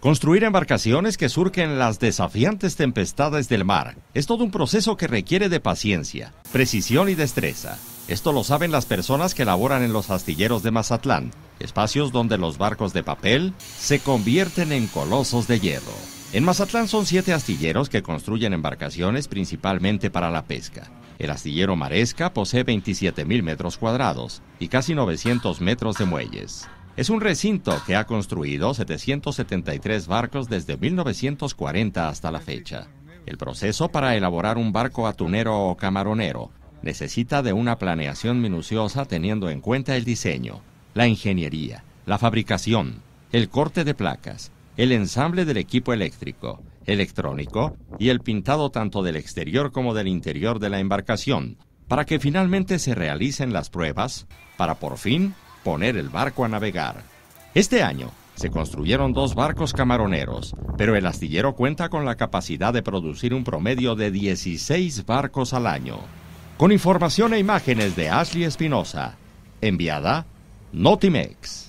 Construir embarcaciones que surquen las desafiantes tempestades del mar es todo un proceso que requiere de paciencia, precisión y destreza. Esto lo saben las personas que laboran en los astilleros de Mazatlán, espacios donde los barcos de papel se convierten en colosos de hierro. En Mazatlán son siete astilleros que construyen embarcaciones principalmente para la pesca. El astillero Maresca posee 27.000 metros cuadrados y casi 900 metros de muelles. Es un recinto que ha construido 773 barcos desde 1940 hasta la fecha. El proceso para elaborar un barco atunero o camaronero necesita de una planeación minuciosa teniendo en cuenta el diseño, la ingeniería, la fabricación, el corte de placas, el ensamble del equipo eléctrico, electrónico y el pintado tanto del exterior como del interior de la embarcación, para que finalmente se realicen las pruebas para por fin poner el barco a navegar. Este año se construyeron dos barcos camaroneros, pero el astillero cuenta con la capacidad de producir un promedio de 16 barcos al año. Con información e imágenes de Ashley Espinosa, enviada Notimex.